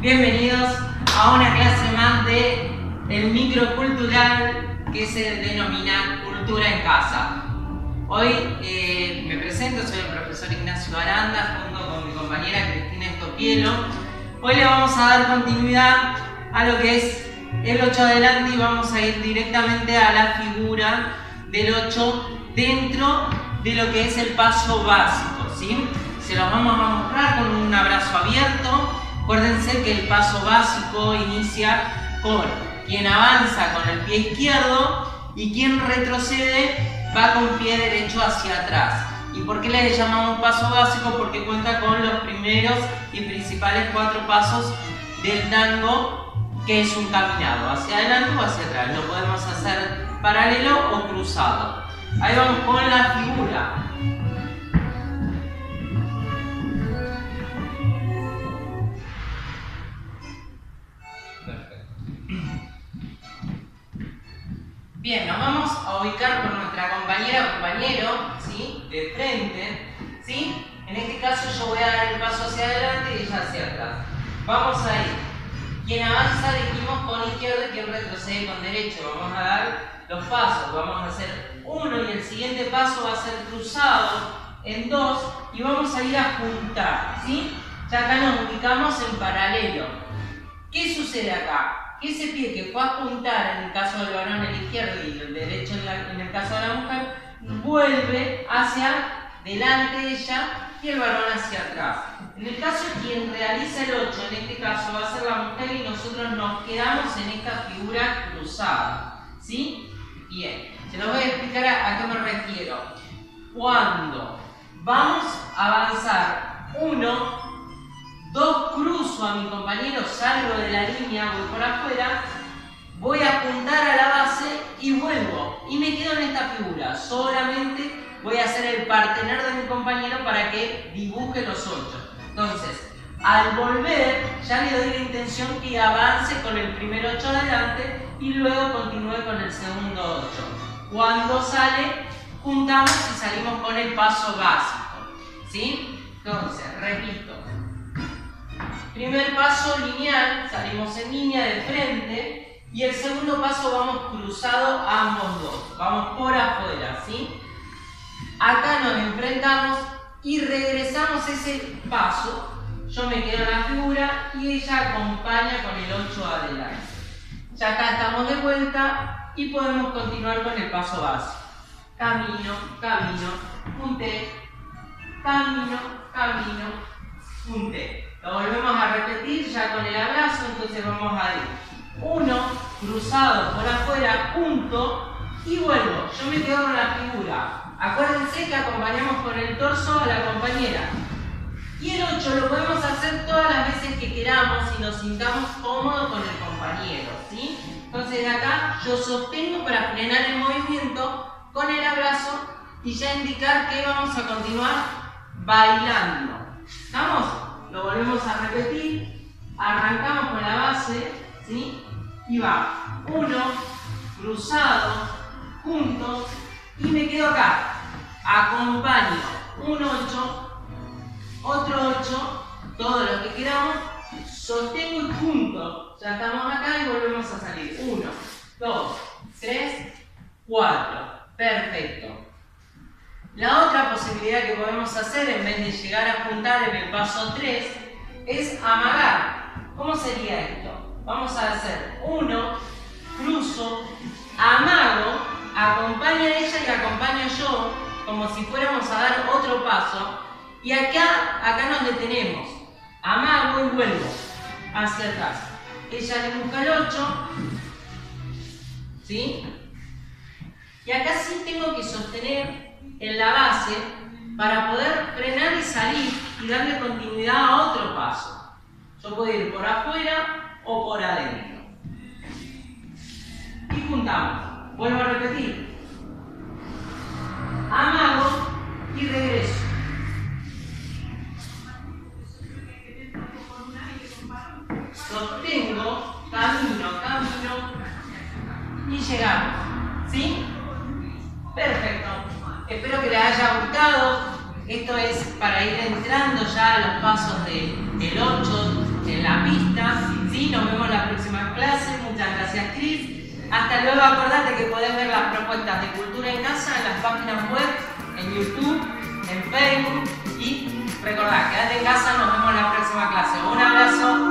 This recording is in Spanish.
Bienvenidos a una clase más de el microcultural que se denomina Cultura en Casa. Hoy eh, me presento, soy el profesor Ignacio Aranda, junto con mi compañera Cristina Estopielo. Hoy le vamos a dar continuidad a lo que es el 8 adelante y vamos a ir directamente a la figura del 8 dentro de lo que es el paso básico. ¿sí? Se los vamos a mostrar con un abrazo abierto. Acuérdense que el paso básico inicia con quien avanza con el pie izquierdo y quien retrocede va con pie derecho hacia atrás. ¿Y por qué le llamamos paso básico? Porque cuenta con los primeros y principales cuatro pasos del tango, que es un caminado, hacia adelante o hacia atrás. Lo podemos hacer paralelo o cruzado. Ahí vamos con la figura. Bien, nos vamos a ubicar con nuestra compañera o compañero, ¿sí? De frente, ¿sí? En este caso yo voy a dar el paso hacia adelante y ella hacia atrás. Vamos a ir. Quien avanza dijimos con izquierda y quien retrocede con derecho. Vamos a dar los pasos. Vamos a hacer uno y el siguiente paso va a ser cruzado en dos y vamos a ir a juntar, ¿sí? Ya acá nos ubicamos en paralelo. ¿Qué sucede acá? Ese pie que fue a apuntar en el caso del varón el izquierdo y el derecho en, el caso de la mujer, vuelve hacia delante de ella y el varón hacia atrás. En el caso de quien realiza el 8, en este caso va a ser la mujer y nosotros nos quedamos en esta figura cruzada. ¿Sí? Bien, se los voy a explicar a, a qué me refiero. Cuando vamos a avanzar uno dos cruzo a mi compañero, salgo de la línea, voy por afuera, voy a apuntar a la base y vuelvo. Y me quedo en esta figura. Solamente voy a hacer el partener de mi compañero para que dibuje los ocho. Entonces, al volver, ya le doy la intención que avance con el primer ocho adelante y luego continúe con el segundo ocho. Cuando sale, juntamos y salimos con el paso básico. ¿Sí? Entonces, repito, Primer paso lineal, salimos en línea de frente. Y el segundo paso vamos cruzado ambos dos. Vamos por afuera, ¿sí? Acá nos enfrentamos y regresamos ese paso. Yo me quedo en la figura y ella acompaña con el 8 adelante. Ya acá estamos de vuelta y podemos continuar con el paso básico. Camino, camino, punte, camino, camino, punte. Lo volvemos a repetir ya con el abrazo, entonces vamos a ir. Uno, cruzado por afuera, punto, y vuelvo. Yo me quedo con la figura. Acuérdense que acompañamos con el torso a la compañera. Y el 8 lo podemos hacer todas las veces que queramos y nos sintamos cómodos con el compañero, ¿sí? Entonces de acá yo sostengo para frenar el movimiento con el abrazo y ya indicar que vamos a continuar bailando. ¿Estamos? Lo volvemos a repetir, arrancamos con la base, ¿sí? Y va uno, cruzado, juntos, y me quedo acá. Acompaño un 8, otro 8, todo lo que queramos, sostengo y junto. Ya estamos acá y volvemos a salir. 1, 2, 3, 4. Perfecto. La otra posibilidad que podemos hacer, en vez de llegar a juntar en el paso 3, es amagar. ¿Cómo sería esto? Vamos a hacer uno, cruzo, amago, acompaña ella y acompaño yo, como si fuéramos a dar otro paso. Y acá, acá nos detenemos. Amago y vuelvo hacia atrás. Ella le busca el 8. ¿Sí? Y acá sí tengo que sostener en la base para poder frenar y salir y darle continuidad a otro paso. Yo puedo ir por afuera o por adentro. Y juntamos. Vuelvo a repetir. Amago y regreso. Sostengo, camino, camino y llegamos. ¿Sí? Perfecto. Espero que les haya gustado. Esto es para ir entrando ya a los pasos del 8, en la pista. ¿sí? Nos vemos en las próximas clases. Muchas gracias, Cris. Hasta luego. Acordate que podés ver las propuestas de Cultura en Casa en las páginas web, en YouTube, en Facebook. Y recordad, quédate en casa. Nos vemos en la próxima clase. Un abrazo.